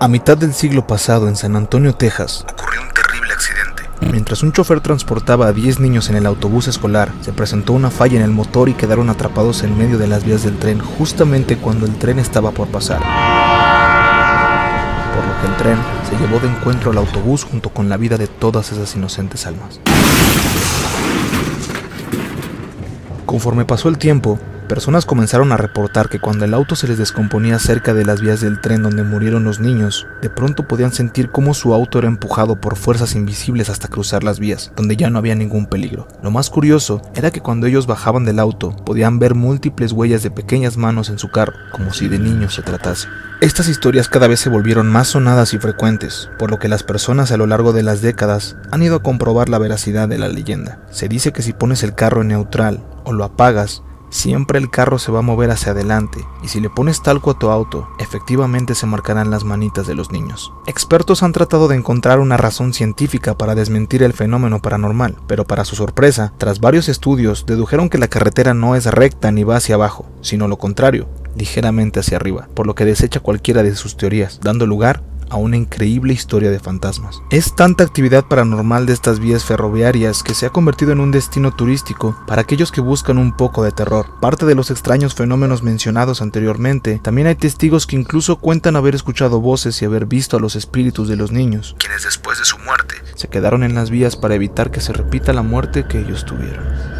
A mitad del siglo pasado en San Antonio, Texas, ocurrió un terrible accidente. Mientras un chofer transportaba a 10 niños en el autobús escolar, se presentó una falla en el motor y quedaron atrapados en medio de las vías del tren justamente cuando el tren estaba por pasar. Por lo que el tren se llevó de encuentro al autobús junto con la vida de todas esas inocentes almas. Conforme pasó el tiempo, Personas comenzaron a reportar que cuando el auto se les descomponía cerca de las vías del tren donde murieron los niños, de pronto podían sentir cómo su auto era empujado por fuerzas invisibles hasta cruzar las vías, donde ya no había ningún peligro. Lo más curioso era que cuando ellos bajaban del auto, podían ver múltiples huellas de pequeñas manos en su carro, como si de niños se tratase. Estas historias cada vez se volvieron más sonadas y frecuentes, por lo que las personas a lo largo de las décadas han ido a comprobar la veracidad de la leyenda. Se dice que si pones el carro en neutral o lo apagas, Siempre el carro se va a mover hacia adelante y si le pones talco a tu auto, efectivamente se marcarán las manitas de los niños. Expertos han tratado de encontrar una razón científica para desmentir el fenómeno paranormal, pero para su sorpresa, tras varios estudios, dedujeron que la carretera no es recta ni va hacia abajo, sino lo contrario, ligeramente hacia arriba, por lo que desecha cualquiera de sus teorías, dando lugar a una increíble historia de fantasmas. Es tanta actividad paranormal de estas vías ferroviarias que se ha convertido en un destino turístico para aquellos que buscan un poco de terror. Parte de los extraños fenómenos mencionados anteriormente, también hay testigos que incluso cuentan haber escuchado voces y haber visto a los espíritus de los niños, quienes después de su muerte se quedaron en las vías para evitar que se repita la muerte que ellos tuvieron.